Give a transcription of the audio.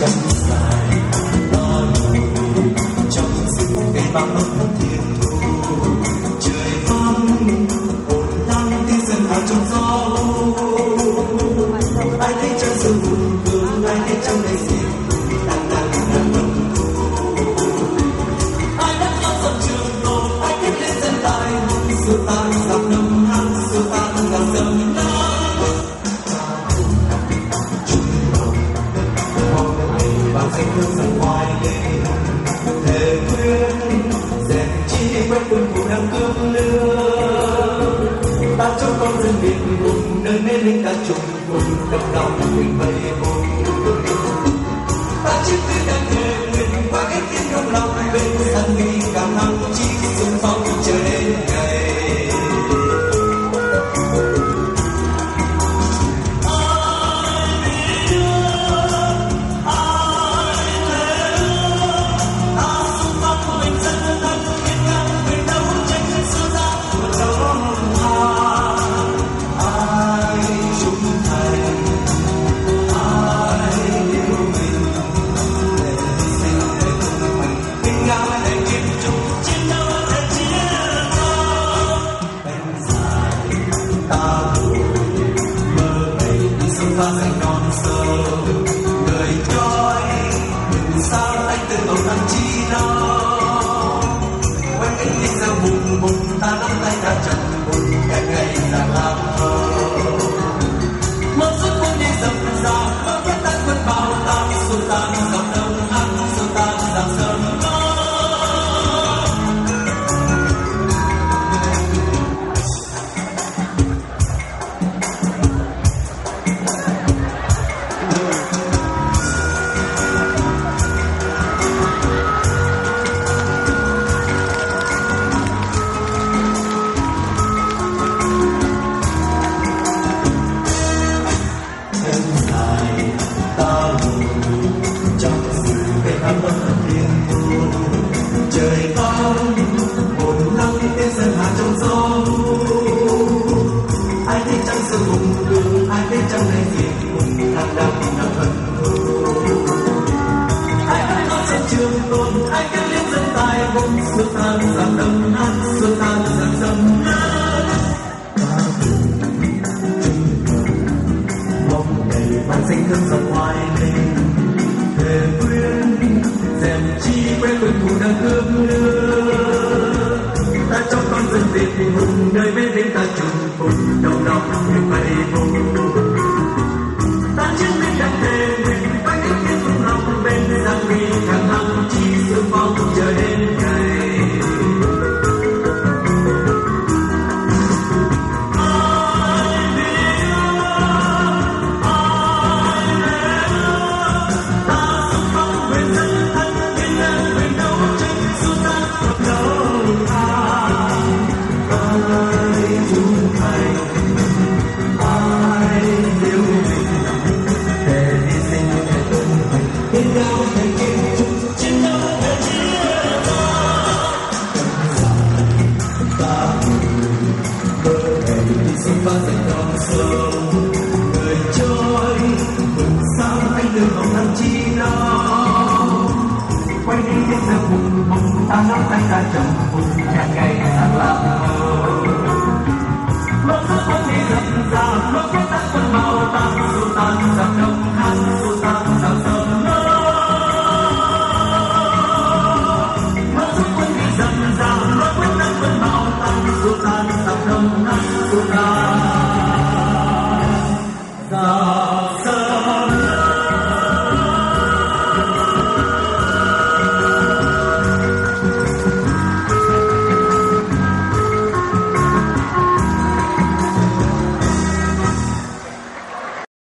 gần lại lo lắng trong sự cây bám ướt thiết lên cả trùng cùng đập đầu mình bay vô Sao anh từng tổn thăng chi nó quanh cánh đi ra vùng vùng ta nắng 大一路 thức ra ngoài mình về quên dèm chi quên quên cũng đang cơm nước tangan mereka jemput bagai salam